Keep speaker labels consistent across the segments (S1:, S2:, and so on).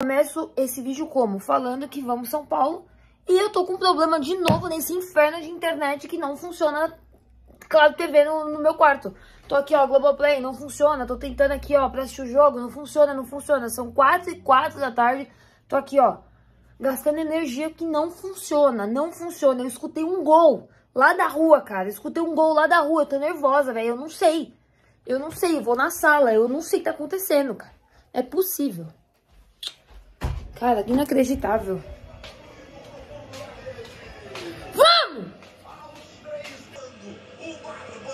S1: Começo esse vídeo como? Falando que vamos São Paulo. E eu tô com um problema de novo nesse inferno de internet que não funciona, claro, TV no, no meu quarto. Tô aqui, ó, Globoplay, não funciona. Tô tentando aqui, ó, pra assistir o jogo, não funciona, não funciona. São 4 e 4 da tarde. Tô aqui, ó, gastando energia que não funciona, não funciona. Eu escutei um gol lá da rua, cara. Eu escutei um gol lá da rua. Eu tô nervosa, velho. Eu não sei. Eu não sei, eu vou na sala. Eu não sei o que tá acontecendo, cara. É possível. Cara, inacreditável. Vamos!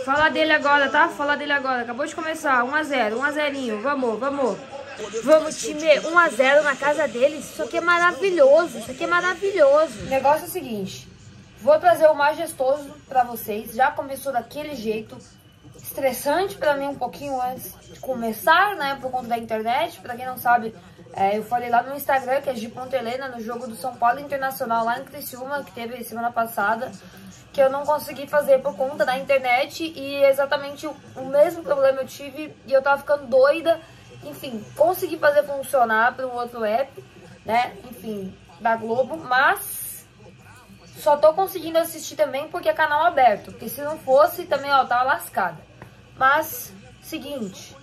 S1: Fala dele agora, tá? Fala dele agora. Acabou de começar. 1x0, 1x0. Vamos, vamos. Vamos, time. 1x0 na casa deles. Isso aqui é maravilhoso. Isso aqui é maravilhoso. O negócio é o seguinte. Vou trazer o majestoso pra vocês. Já começou daquele jeito. Estressante pra mim um pouquinho antes de começar, né? Por conta da internet. Pra quem não sabe, é, eu falei lá no Instagram que é de Ponta Helena, no jogo do São Paulo Internacional, lá em Criciúma, que teve semana passada, que eu não consegui fazer por conta da internet e exatamente o, o mesmo problema eu tive e eu tava ficando doida. Enfim, consegui fazer funcionar para um outro app, né? Enfim, da Globo, mas só tô conseguindo assistir também porque é canal aberto, porque se não fosse também, ó, tava lascada. Mas, seguinte,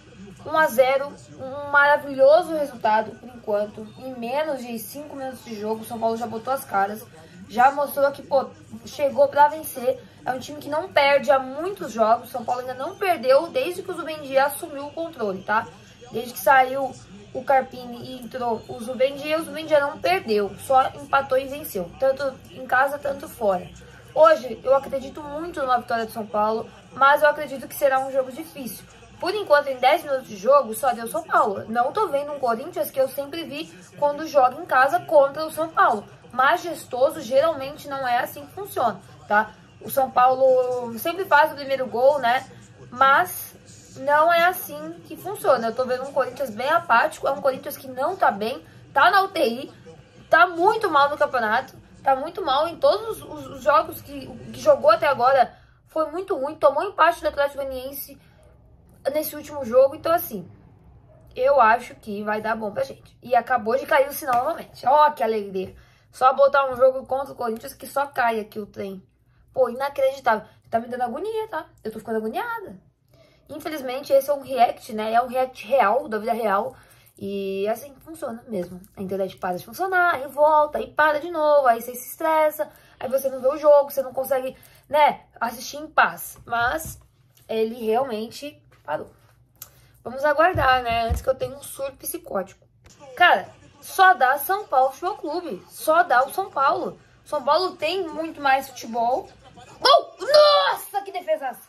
S1: 1 a 0 um maravilhoso resultado por enquanto. Em menos de 5 minutos de jogo, o São Paulo já botou as caras. Já mostrou que pô, chegou para vencer. É um time que não perde há muitos jogos. São Paulo ainda não perdeu desde que o Zubendia assumiu o controle, tá? Desde que saiu o Carpini e entrou o Zubendia, o Zubendia não perdeu. Só empatou e venceu. Tanto em casa, tanto fora. Hoje, eu acredito muito numa vitória do São Paulo, mas eu acredito que será um jogo difícil. Por enquanto, em 10 minutos de jogo, só deu São Paulo. Não tô vendo um Corinthians que eu sempre vi quando joga em casa contra o São Paulo. Majestoso, geralmente não é assim que funciona, tá? O São Paulo sempre faz o primeiro gol, né? Mas não é assim que funciona. Eu tô vendo um Corinthians bem apático, é um Corinthians que não tá bem, tá na UTI, tá muito mal no campeonato, tá muito mal em todos os, os jogos que, que jogou até agora. Foi muito ruim, tomou empate do Atlético Goianiense nesse último jogo. Então, assim, eu acho que vai dar bom pra gente. E acabou de cair o sinal novamente. Ó, oh, que alegria. Só botar um jogo contra o Corinthians que só cai aqui o trem. Pô, inacreditável. Tá me dando agonia, tá? Eu tô ficando agoniada. Infelizmente, esse é um react, né? É um react real, da vida real. E assim funciona mesmo. A internet para de funcionar, aí volta, aí para de novo, aí você se estressa, aí você não vê o jogo, você não consegue, né, assistir em paz. Mas ele realmente Parou. Vamos aguardar, né? Antes que eu tenha um surto psicótico. Cara, só dá São Paulo Futebol Clube. Só dá o São Paulo. São Paulo tem muito mais futebol. Oh! Nossa, que defesaça!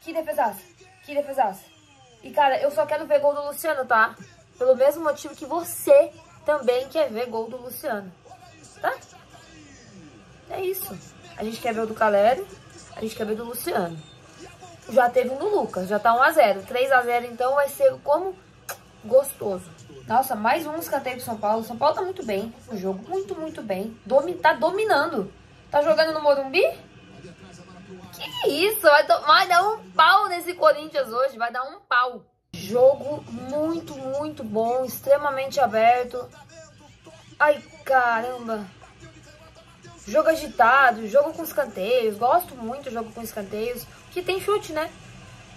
S1: Que defesaça! Que defesaça! E, cara, eu só quero ver gol do Luciano, tá? Pelo mesmo motivo que você também quer ver gol do Luciano. Tá? É isso. A gente quer ver o do Caleri, a gente quer ver do Luciano já teve um do Lucas, já tá 1x0. 3x0 então vai ser como gostoso. Nossa, mais um escanteio do São Paulo. São Paulo tá muito bem no jogo, muito, muito bem. Domi tá dominando. Tá jogando no Morumbi? Que isso, vai, vai dar um pau nesse Corinthians hoje, vai dar um pau. Jogo muito, muito bom, extremamente aberto. Ai, caramba. Jogo agitado, jogo com escanteios. Gosto muito do jogo com escanteios. Que tem chute, né?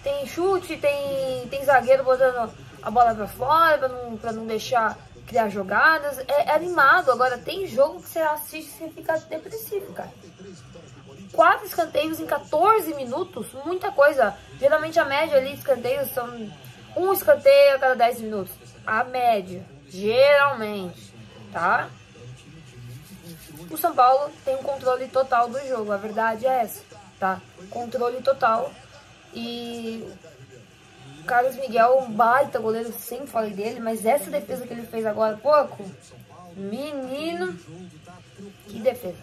S1: Tem chute, tem, tem zagueiro botando a bola pra fora pra não, pra não deixar criar jogadas. É, é animado. Agora, tem jogo que você assiste e fica depressivo, cara. Quatro escanteios em 14 minutos, muita coisa. Geralmente a média ali de escanteios são um escanteio a cada 10 minutos. A média, geralmente, tá? O São Paulo tem um controle total do jogo, a verdade é essa, tá? Controle total. E Carlos Miguel, um baita goleiro, sempre falei dele, mas essa defesa que ele fez agora há pouco, menino, que defesa.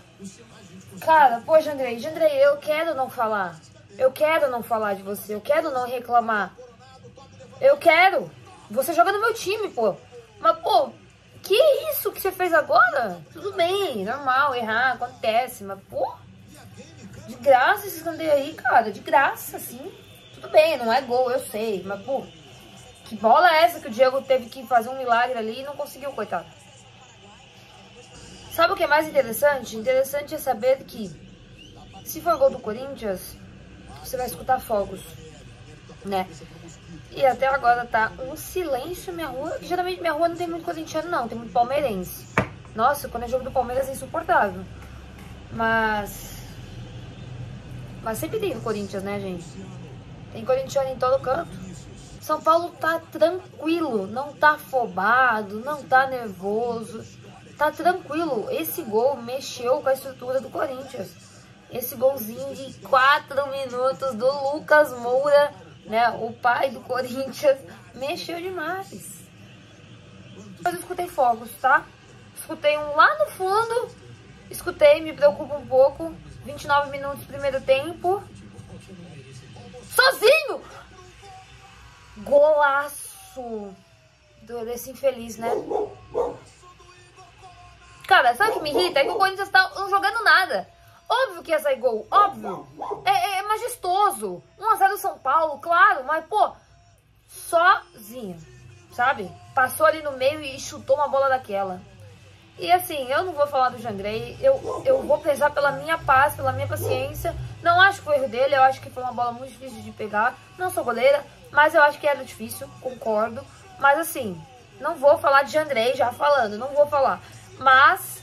S1: Cara, pô, Jandrei, Jandrei, eu quero não falar. Eu quero não falar de você, eu quero não reclamar. Eu quero. Você joga no meu time, pô. Mas, pô, que isso que você fez agora? Tudo bem, normal, errar, acontece, mas pô, de graça esse escanteio aí, cara, de graça, assim. Tudo bem, não é gol, eu sei, mas pô, que bola é essa que o Diego teve que fazer um milagre ali e não conseguiu, coitado. Sabe o que é mais interessante? Interessante é saber que se for gol do Corinthians, você vai escutar fogos, né? E até agora tá um silêncio minha rua. Geralmente minha rua não tem muito corintiano não, tem muito palmeirense. Nossa, quando é jogo do Palmeiras é insuportável. Mas... Mas sempre tem no Corinthians, né, gente? Tem corintiano em todo canto. São Paulo tá tranquilo, não tá afobado, não tá nervoso. Tá tranquilo. Esse gol mexeu com a estrutura do Corinthians. Esse golzinho de 4 minutos do Lucas Moura, né? O pai do Corinthians, mexeu demais. Mas eu escutei fogos, tá? Escutei um lá no fundo. Escutei, me preocupa um pouco. 29 minutos primeiro tempo. Sozinho! Golaço desse infeliz, né? Cara, sabe o que me irrita? É que o Corinthians tá não jogando nada. Óbvio que ia sair gol, óbvio. É, é, é majestoso. 1x0 São Paulo, claro, mas, pô, sozinho, sabe? Passou ali no meio e chutou uma bola daquela. E assim, eu não vou falar do Jandrei, eu, eu vou prezar pela minha paz, pela minha paciência. Não acho que foi erro dele, eu acho que foi uma bola muito difícil de pegar. Não sou goleira, mas eu acho que era difícil, concordo. Mas assim, não vou falar de Jandrei já falando, não vou falar. Mas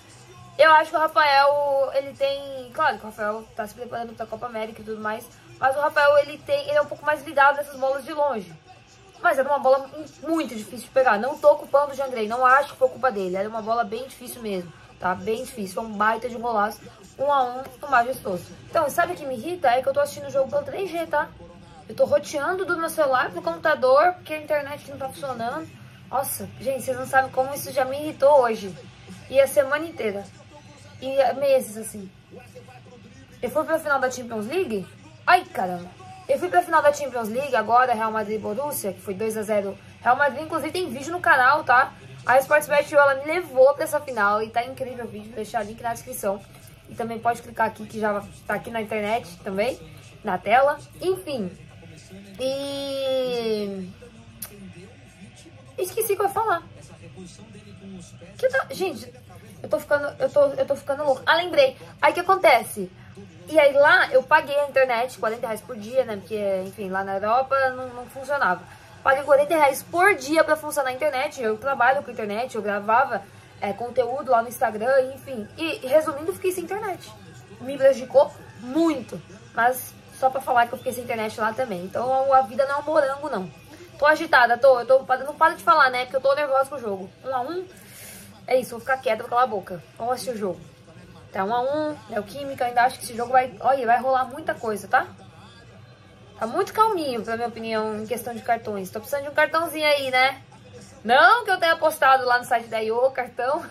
S1: eu acho que o Rafael, ele tem... Claro que o Rafael tá se preparando pra Copa América e tudo mais. Mas o Rafael, ele tem ele é um pouco mais ligado nessas bolas de longe. Mas era uma bola muito difícil de pegar. Não tô ocupando o Jandrei, não acho que foi culpa dele. Era uma bola bem difícil mesmo, tá? Bem difícil. Foi um baita de um golaço. Um a um, um majestoso. Então, sabe o que me irrita? É que eu tô assistindo o jogo pelo 3G, tá? Eu tô roteando do meu celular pro computador, porque a internet não tá funcionando. Nossa, gente, vocês não sabem como isso já me irritou hoje. E a semana inteira. E meses, assim. Eu fui pra final da Champions League. Ai, caramba. Eu fui pra final da Champions League agora, Real Madrid e Borussia, que foi 2x0. Real Madrid, inclusive, tem vídeo no canal, tá? A Sportsbet ela me levou pra essa final e tá incrível o vídeo. Vou deixar o link na descrição. E também pode clicar aqui, que já tá aqui na internet também, na tela. Enfim. E... Esqueci o que eu ia falar. Que tá... Gente, eu tô ficando, eu tô, eu tô ficando louco. Ah, lembrei. Aí o que acontece? E aí lá eu paguei a internet, 40 reais por dia, né? Porque, enfim, lá na Europa não, não funcionava. Paguei 40 reais por dia pra funcionar a internet. Eu trabalho com internet, eu gravava é, conteúdo lá no Instagram, enfim. E resumindo, fiquei sem internet. Me prejudicou muito. Mas só pra falar que eu fiquei sem internet lá também. Então a vida não é um morango, não. Tô agitada, tô. Eu tô, não para de falar, né? Porque eu tô nervosa com o jogo. Um a um. É isso, vou ficar quieta, vou calar a boca. Vamos assistir o jogo. Tá 1 a 1 Neoquímica, ainda acho que esse jogo vai... Olha, vai rolar muita coisa, tá? Tá muito calminho, pra minha opinião, em questão de cartões. Tô precisando de um cartãozinho aí, né? Não que eu tenha apostado lá no site da IO, cartão.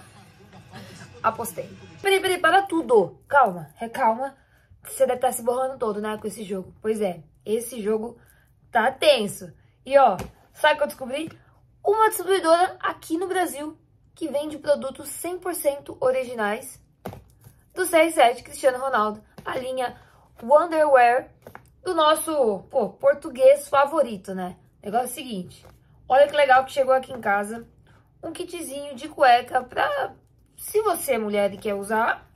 S1: Apostei. Peraí, peraí, para tudo. Calma, recalma. Você deve estar tá se borrando todo, né, com esse jogo. Pois é, esse jogo tá tenso. E ó, sabe o que eu descobri? Uma distribuidora aqui no Brasil que vende produtos 100% originais do CR7 Cristiano Ronaldo, a linha Wonderwear do nosso pô, português favorito, né? O negócio é o seguinte, olha que legal que chegou aqui em casa um kitzinho de cueca pra, se você é mulher e quer usar,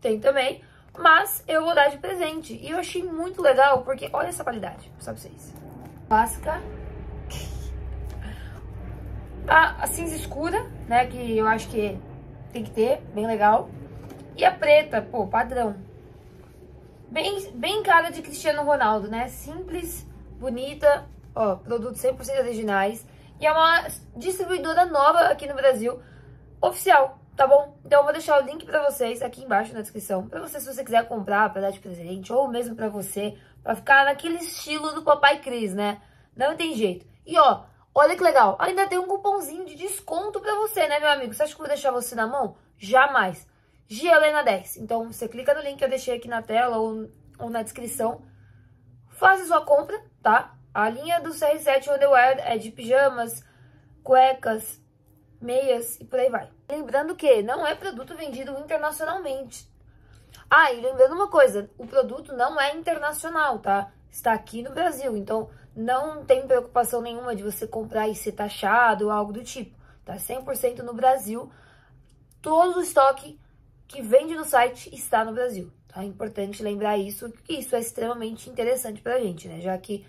S1: tem também, mas eu vou dar de presente. E eu achei muito legal, porque olha essa qualidade, mostrar pra vocês. Básica. A, a cinza escura, né, que eu acho que tem que ter, bem legal. E a preta, pô, padrão. Bem, bem cara de Cristiano Ronaldo, né? Simples, bonita, ó, produtos 100% originais. E é uma distribuidora nova aqui no Brasil, oficial, tá bom? Então eu vou deixar o link pra vocês aqui embaixo na descrição. Pra você, se você quiser comprar pra dar de presente, ou mesmo pra você, pra ficar naquele estilo do Papai Cris, né? Não tem jeito. E ó, olha que legal, ainda tem um cupomzinho de desconto pra você, né, meu amigo? Você acha que eu vou deixar você na mão? Jamais. Gielena 10. Então, você clica no link que eu deixei aqui na tela ou, ou na descrição. Faz a sua compra, tá? A linha do CR7 Underwear é de pijamas, cuecas, meias e por aí vai. Lembrando que não é produto vendido internacionalmente. Ah, e lembrando uma coisa, o produto não é internacional, tá? Está aqui no Brasil, então não tem preocupação nenhuma de você comprar e ser taxado ou algo do tipo. Tá 100% no Brasil, todo o estoque que vende no site está no Brasil. Tá? É importante lembrar isso, que isso é extremamente interessante pra gente, né? Já que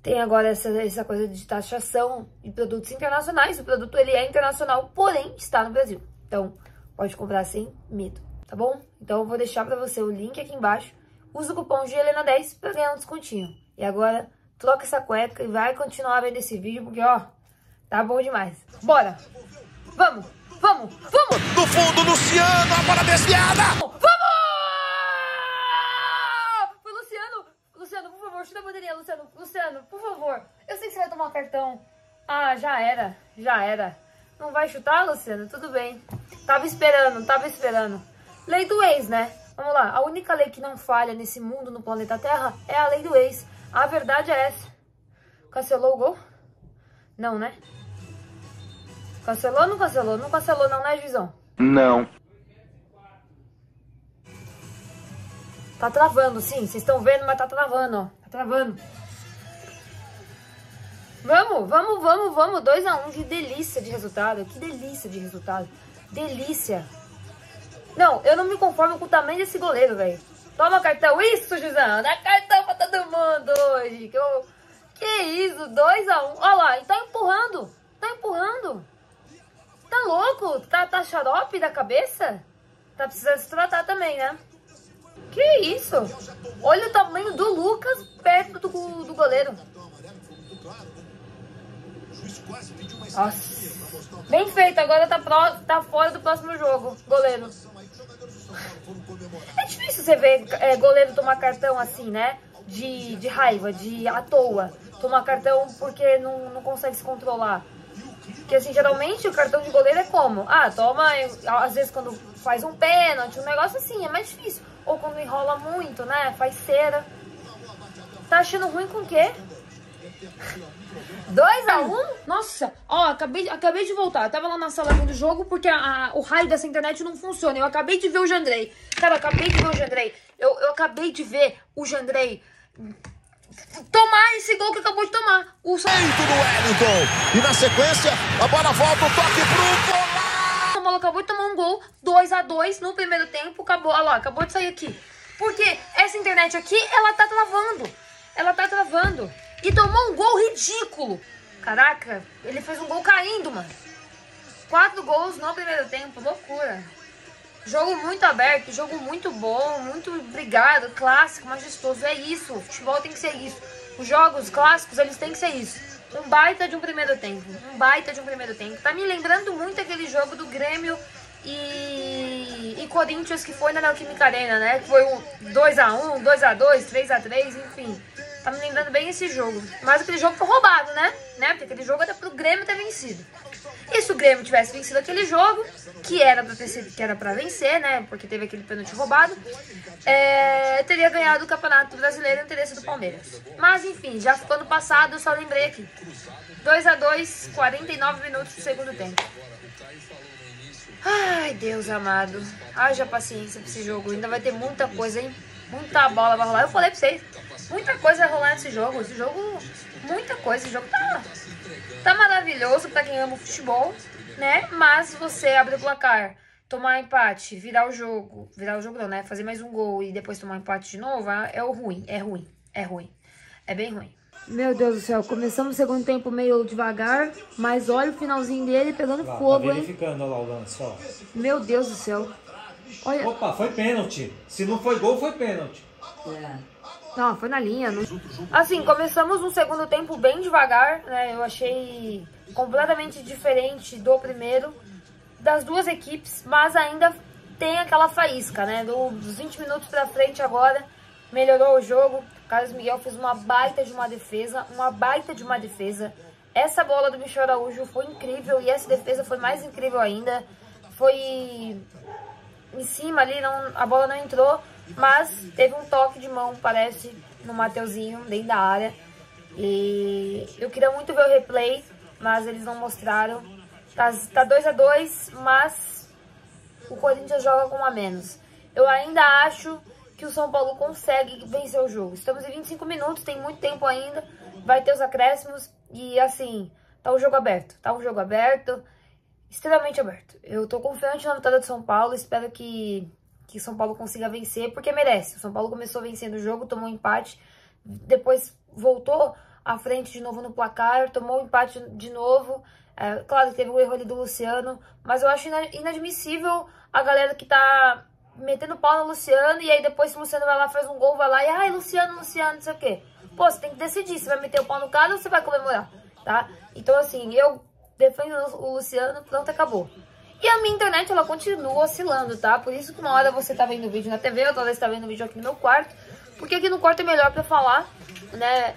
S1: tem agora essa, essa coisa de taxação de produtos internacionais. O produto ele é internacional, porém está no Brasil. Então, pode comprar sem medo, tá bom? Então, eu vou deixar pra você o link aqui embaixo. Usa o cupom GELENA10 pra ganhar um descontinho. E agora, troca essa cueca e vai continuar vendo esse vídeo, porque, ó, tá bom demais. Bora! Vamos! Vamos! Vamos!
S2: No fundo, Luciano, a bola desviada!
S1: Vamos! Foi Luciano! Luciano, por favor, chuta a bandeirinha, Luciano. Luciano, por favor. Eu sei que você vai tomar cartão. Ah, já era. Já era. Não vai chutar, Luciano? Tudo bem. Tava esperando, tava esperando. Lei do ex, né? Vamos lá. A única lei que não falha nesse mundo, no planeta Terra, é a lei do ex. A verdade é essa. Cancelou o gol? Não, né? Cancelou ou não cancelou? Não cancelou não, né, Juizão?
S2: Não.
S1: Tá travando, sim. Vocês estão vendo, mas tá travando, ó. Tá travando. Vamos, vamos, vamos, vamos. 2x1. Um. Que delícia de resultado. Que delícia de resultado. Delícia. Não, eu não me conformo com o tamanho desse goleiro, velho. Toma cartão. Isso, Juizão. Dá cartão pra todo mundo hoje. Que, eu... que isso, 2x1. Um. Olha lá, tá empurrando. Tá empurrando. Tá louco? Tá, tá xarope da cabeça? Tá precisando se tratar também, né? Que isso? Olha o tamanho do Lucas perto do, do goleiro. Nossa. Bem feito, agora tá, pro, tá fora do próximo jogo, goleiro. É difícil você ver é, goleiro tomar cartão assim, né? De, de raiva, de à toa. Tomar cartão porque não, não consegue se controlar. Porque, assim, geralmente o cartão de goleiro é como? Ah, toma, às vezes quando faz um pênalti, um negócio assim, é mais difícil. Ou quando enrola muito, né? Faz cera. Tá achando ruim com o quê? 2x1? Um?
S3: Nossa, ó, acabei, acabei de voltar. Eu tava lá na sala vendo o jogo porque a, a, o raio dessa internet não funciona. Eu acabei de ver o Jandrei.
S1: Cara, eu acabei de ver o Jandrei. Eu, eu acabei de ver o Jandrei tomar esse gol que acabou de tomar.
S2: O Feito do Wellington. E na sequência, a bola volta, o toque pro Polar.
S1: O Paulo acabou de tomar um gol, 2 a 2 no primeiro tempo. Acabou, olha lá, acabou de sair aqui. Porque essa internet aqui, ela tá travando. Ela tá travando. E tomou um gol ridículo. Caraca, ele fez um gol caindo, mano. Quatro gols no primeiro tempo, loucura. Jogo muito aberto, jogo muito bom, muito obrigado, clássico, majestoso. É isso, o futebol tem que ser isso. Os jogos clássicos, eles têm que ser isso. Um baita de um primeiro tempo, um baita de um primeiro tempo. Tá me lembrando muito aquele jogo do Grêmio e, e Corinthians que foi na Neoquímica Arena, né? Que foi um 2x1, 2x2, 3x3, enfim. Tá me lembrando bem esse jogo. Mas aquele jogo foi roubado, né? né? Porque aquele jogo era pro Grêmio ter vencido. E se o Grêmio tivesse vencido aquele jogo, que era sido, que era pra vencer, né? Porque teve aquele pênalti roubado, é, teria ganhado o Campeonato Brasileiro e teria sido Palmeiras. Mas enfim, já ficou no passado, eu só lembrei aqui. 2 a 2 49 minutos do segundo tempo. Ai, Deus amado. Haja paciência pra esse jogo. Ainda vai ter muita coisa, hein? Muita bola vai rolar. Eu falei pra vocês. Muita coisa vai rolar nesse jogo. Esse jogo, muita coisa. Esse jogo tá, tá maravilhoso pra quem ama o futebol, né? Mas você abrir o placar, tomar empate, virar o jogo, virar o jogo não, né? Fazer mais um gol e depois tomar empate de novo, é o ruim, é ruim, é ruim. É bem ruim.
S3: Meu Deus do céu, começamos o segundo tempo meio devagar, mas olha o finalzinho dele pegando
S4: Lá,
S3: fogo,
S4: tá
S3: hein?
S4: verificando olha lá o lance, ó.
S3: Meu Deus do céu. Olha,
S4: Opa, foi pênalti. Se não foi gol, foi pênalti.
S3: Não, foi na linha. Não...
S1: Assim, começamos um segundo tempo bem devagar, né? Eu achei completamente diferente do primeiro, das duas equipes, mas ainda tem aquela faísca, né? Do- Dos 20 minutos pra frente agora, melhorou o jogo. Carlos Miguel fez uma baita de uma defesa, uma baita de uma defesa. Essa bola do Michel Araújo foi incrível e essa defesa foi mais incrível ainda. Foi em cima ali, não, a bola não entrou, mas teve um toque de mão, parece, no Mateuzinho, dentro da área. E eu queria muito ver o replay, mas eles não mostraram. Tá, tá 2 a 2 mas o Corinthians joga com a menos. Eu ainda acho que o São Paulo consegue vencer o jogo. Estamos em 25 minutos, tem muito tempo ainda, vai ter os acréscimos e assim, tá um jogo aberto, tá um jogo aberto. extremamente aberto. Eu tô confiante na vitória do São Paulo, espero que que São Paulo consiga vencer, porque merece. O São Paulo começou vencendo o jogo, tomou um empate, depois voltou à frente de novo no placar, tomou um empate de novo. É, claro que teve o erro ali do Luciano, mas eu acho inadmissível a galera que tá metendo pau no Luciano e aí depois o Luciano vai lá, faz um gol, vai lá e ai, Luciano, Luciano, não sei o quê. Pô, você tem que decidir se vai meter o pau no cara ou você vai comemorar, tá? Então, assim, eu defendo o Luciano, pronto, acabou. E a minha internet, ela continua oscilando, tá? Por isso que uma hora você tá vendo vídeo na TV, outra vez tá vendo vídeo aqui no meu quarto. Porque aqui no quarto é melhor pra falar, né?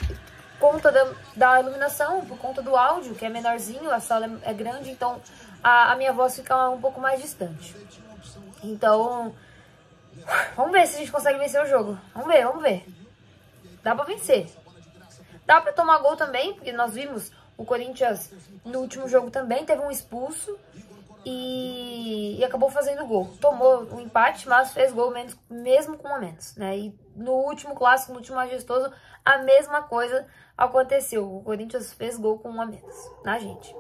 S1: Conta da, da iluminação, por conta do áudio, que é menorzinho, a sala é, é grande, então a, a minha voz fica um pouco mais distante. Então, vamos ver se a gente consegue vencer o jogo. Vamos ver, vamos ver. Dá pra vencer. Dá pra tomar gol também, porque nós vimos o Corinthians no último jogo também teve um expulso e, e, acabou fazendo gol. Tomou o um empate, mas fez gol menos, mesmo com um a menos, né? E no último clássico, no último majestoso, a mesma coisa aconteceu. O Corinthians fez gol com um a menos, na gente.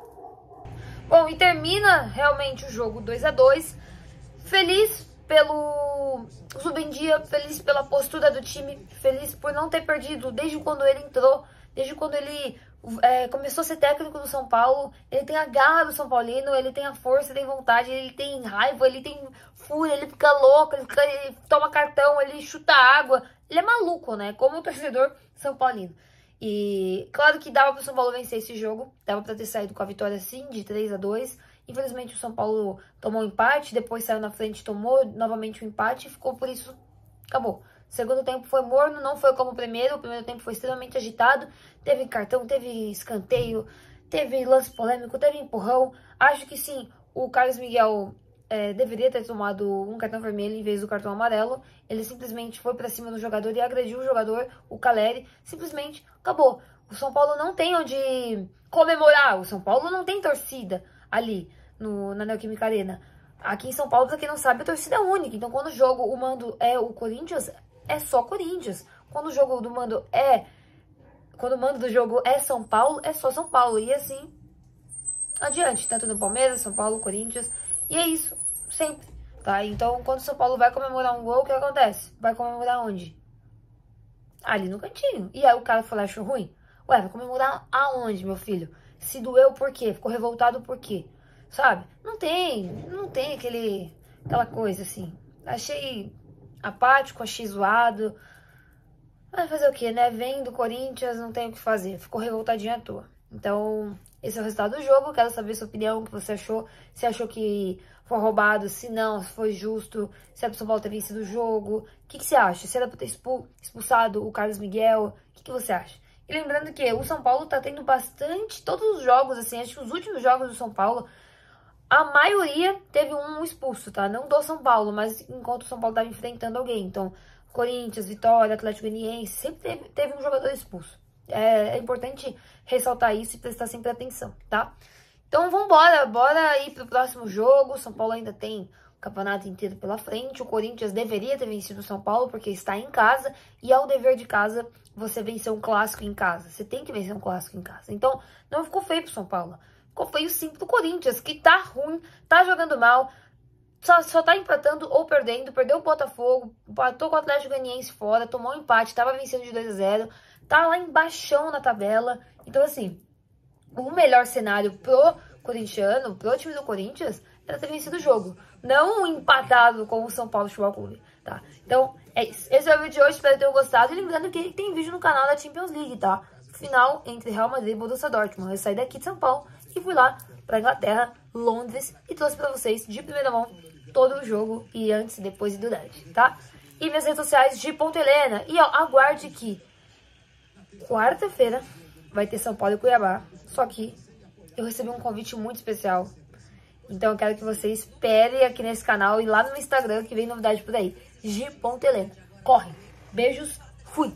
S1: Bom, e termina realmente o jogo 2 a 2 Feliz pelo Zubendia, feliz pela postura do time, feliz por não ter perdido desde quando ele entrou, desde quando ele é, começou a ser técnico do São Paulo, ele tem a garra do São Paulino, ele tem a força, ele tem vontade, ele tem raiva, ele tem fúria, ele fica louco, ele, fica, ele toma cartão, ele chuta água. Ele é maluco, né? Como o torcedor São Paulino. E claro que dava pro São Paulo vencer esse jogo, dava pra ter saído com a vitória sim, de 3 a 2 Infelizmente o São Paulo tomou um empate, depois saiu na frente, tomou novamente um empate e ficou por isso, acabou. Segundo tempo foi morno, não foi como o primeiro. O primeiro tempo foi extremamente agitado. Teve cartão, teve escanteio, teve lance polêmico, teve empurrão. Acho que sim, o Carlos Miguel é, deveria ter tomado um cartão vermelho em vez do cartão amarelo. Ele simplesmente foi para cima do jogador e agrediu o jogador, o Caleri. Simplesmente acabou. O São Paulo não tem onde comemorar. O São Paulo não tem torcida ali no, na Neoquímica Arena. Aqui em São Paulo, pra quem não sabe, a torcida é única. Então, quando o jogo, o mando é o Corinthians, é só Corinthians. Quando o jogo do mando é. Quando o mando do jogo é São Paulo, é só São Paulo. E assim, adiante. Tanto no Palmeiras, São Paulo, Corinthians. E é isso, sempre. Tá? Então, quando São Paulo vai comemorar um gol, o que acontece? Vai comemorar onde? Ali no cantinho. E aí o cara falou, achou ruim? Ué, vai comemorar aonde, meu filho? Se doeu por quê? Ficou revoltado por quê? Sabe? Não tem, não tem aquele, aquela coisa assim. Achei apático, achei zoado. Vai fazer o que, né? Vem do Corinthians, não tem o que fazer. Ficou revoltadinho à toa. Então, esse é o resultado do jogo. Quero saber sua opinião, o que você achou. Se achou que foi roubado, se não, se foi justo, se São Paulo ter vencido o jogo. O que, que você acha? Se era pra ter expulsado o Carlos Miguel, o que, que você acha? E lembrando que o São Paulo tá tendo bastante, todos os jogos, assim, acho que os últimos jogos do São Paulo a maioria teve um expulso, tá? Não do São Paulo, mas enquanto o São Paulo estava enfrentando alguém. Então, Corinthians, Vitória, Atlético Goianiense, sempre teve, teve, um jogador expulso. É, é, importante ressaltar isso e prestar sempre atenção, tá? Então, vambora, bora ir pro próximo jogo. O São Paulo ainda tem o campeonato inteiro pela frente. O Corinthians deveria ter vencido o São Paulo porque está em casa. E ao dever de casa, você vencer um clássico em casa. Você tem que vencer um clássico em casa. Então, não ficou feio pro São Paulo foi o 5 do Corinthians, que tá ruim, tá jogando mal, só, só tá empatando ou perdendo, perdeu o Botafogo, empatou com o Atlético Ganiense fora, tomou um empate, tava vencendo de 2 a 0 tá lá embaixo na tabela. Então, assim, o melhor cenário pro corintiano, pro time do Corinthians, era ter vencido o jogo. Não empatado com o São Paulo Futebol Clube, tá? Então, é isso. Esse é o vídeo de hoje, espero que tenham gostado. E lembrando que tem vídeo no canal da Champions League, tá? Final entre Real Madrid e Borussia Dortmund. Eu saí daqui de São Paulo e fui lá para Inglaterra, Londres e trouxe para vocês de primeira mão todo o jogo e antes, depois e durante, tá? E minhas redes sociais de Ponto Helena. E ó, aguarde que quarta-feira vai ter São Paulo e Cuiabá. Só que eu recebi um convite muito especial. Então eu quero que você espere aqui nesse canal e lá no Instagram que vem novidade por aí. G. Helena. Corre. Beijos. Fui.